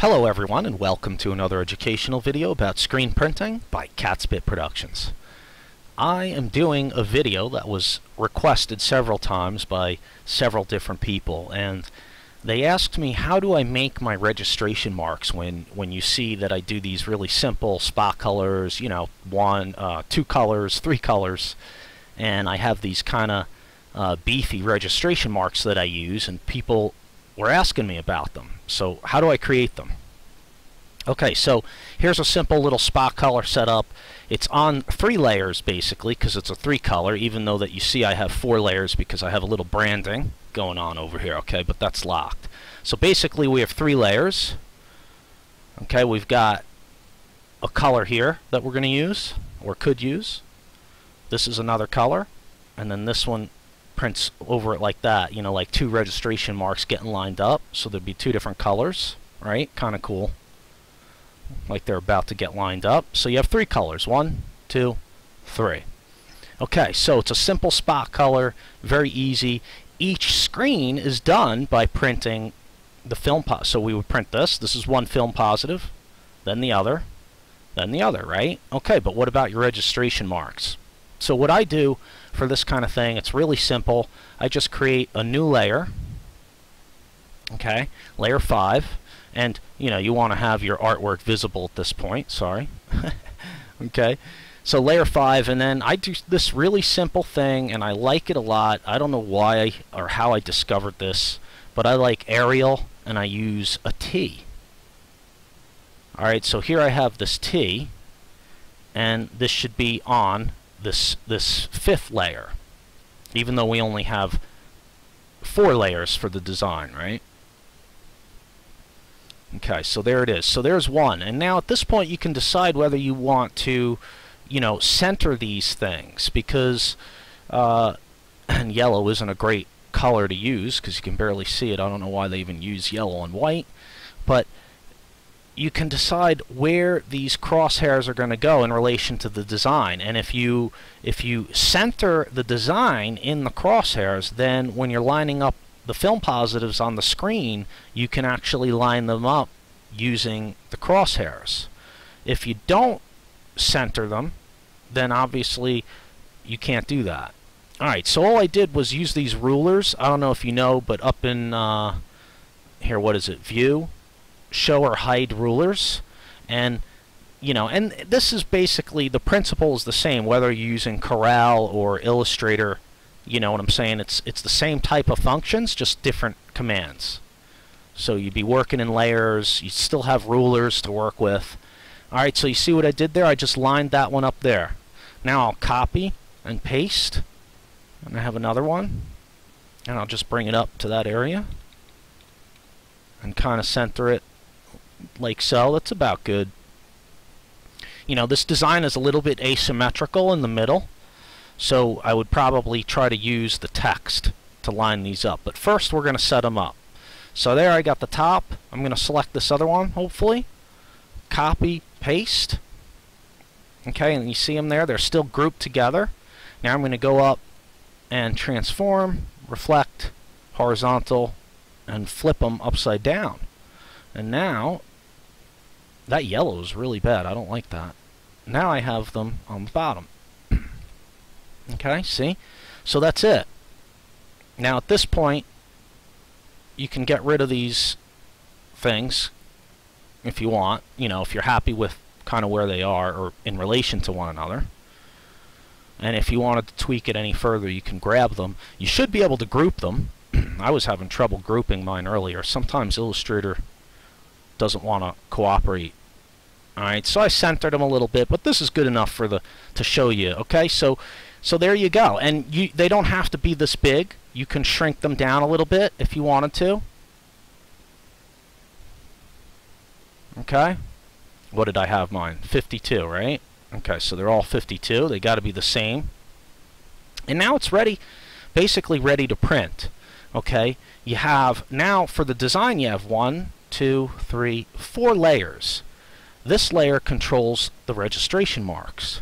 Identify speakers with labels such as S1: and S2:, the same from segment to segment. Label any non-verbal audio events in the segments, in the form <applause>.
S1: Hello everyone and welcome to another educational video about screen printing by Catspit Productions. I am doing a video that was requested several times by several different people and they asked me how do I make my registration marks when when you see that I do these really simple spot colors, you know, one, uh, two colors, three colors, and I have these kind of uh, beefy registration marks that I use and people were asking me about them. So how do I create them? Okay, so here's a simple little spot color setup. It's on three layers basically because it's a three color even though that you see I have four layers because I have a little branding going on over here, okay, but that's locked. So basically we have three layers. Okay, we've got a color here that we're going to use or could use. This is another color and then this one prints over it like that, you know, like two registration marks getting lined up. So there'd be two different colors, right? Kind of cool. Like they're about to get lined up. So you have three colors. One, two, three. Okay, so it's a simple spot color, very easy. Each screen is done by printing the film. So we would print this. This is one film positive, then the other, then the other, right? Okay, but what about your registration marks? So what I do for this kind of thing, it's really simple. I just create a new layer, okay, layer 5, and you know, you want to have your artwork visible at this point, sorry. <laughs> okay, so layer 5, and then I do this really simple thing, and I like it a lot. I don't know why or how I discovered this, but I like Arial, and I use a T. Alright, so here I have this T, and this should be on this this fifth layer even though we only have four layers for the design right? Okay so there it is. So there's one. And now at this point you can decide whether you want to you know center these things because uh, <clears throat> and yellow isn't a great color to use because you can barely see it. I don't know why they even use yellow and white you can decide where these crosshairs are going to go in relation to the design. And if you if you center the design in the crosshairs then when you're lining up the film positives on the screen you can actually line them up using the crosshairs. If you don't center them then obviously you can't do that. Alright so all I did was use these rulers. I don't know if you know but up in uh, here what is it? View show or hide rulers. And you know and this is basically the principle is the same whether you're using Corel or Illustrator you know what I'm saying? It's it's the same type of functions just different commands. So you'd be working in layers you still have rulers to work with. Alright so you see what I did there? I just lined that one up there. Now I'll copy and paste. And I have another one. And I'll just bring it up to that area. And kind of center it like so. That's about good. You know, this design is a little bit asymmetrical in the middle, so I would probably try to use the text to line these up. But first, we're going to set them up. So there I got the top. I'm going to select this other one, hopefully. Copy, paste. Okay, and you see them there. They're still grouped together. Now I'm going to go up and transform, reflect, horizontal, and flip them upside down. And now that yellow is really bad. I don't like that. Now I have them on the bottom. <clears throat> okay, see? So that's it. Now at this point, you can get rid of these things if you want. You know, if you're happy with kind of where they are or in relation to one another. And if you wanted to tweak it any further, you can grab them. You should be able to group them. <clears throat> I was having trouble grouping mine earlier. Sometimes Illustrator doesn't want to cooperate Alright, so I centered them a little bit, but this is good enough for the to show you. Okay, so so there you go. And you they don't have to be this big. You can shrink them down a little bit if you wanted to. Okay. What did I have mine? 52, right? Okay, so they're all 52. They got to be the same. And now it's ready, basically ready to print. Okay, you have, now for the design you have one, two, three, four layers. This layer controls the registration marks.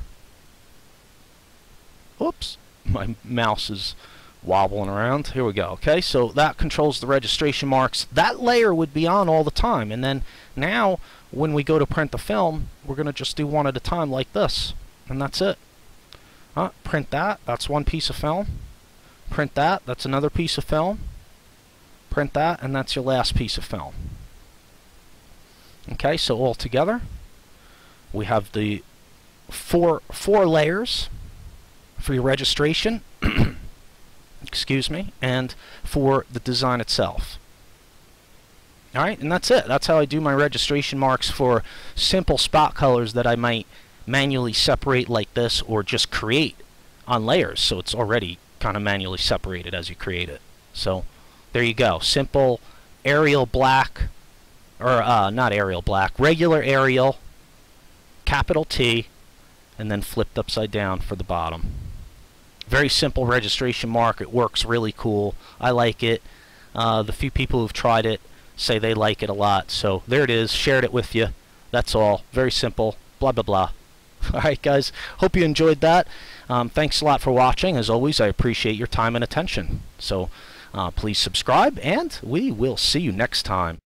S1: Oops, my mouse is wobbling around. Here we go. Okay, so that controls the registration marks. That layer would be on all the time. And then now, when we go to print the film, we're going to just do one at a time like this. And that's it. Uh, print that. That's one piece of film. Print that. That's another piece of film. Print that, and that's your last piece of film. Okay, so all together, we have the four four layers for your registration. <clears throat> excuse me, and for the design itself. Alright, and that's it. That's how I do my registration marks for simple spot colors that I might manually separate like this or just create on layers so it's already kind of manually separated as you create it. So there you go. Simple Arial black, or uh, not Arial black, regular Arial, capital T, and then flipped upside down for the bottom. Very simple registration mark. It works really cool. I like it. Uh, the few people who've tried it say they like it a lot. So there it is. Shared it with you. That's all. Very simple. Blah, blah, blah. <laughs> Alright, guys. Hope you enjoyed that. Um, thanks a lot for watching. As always, I appreciate your time and attention. So uh, please subscribe, and we will see you next time.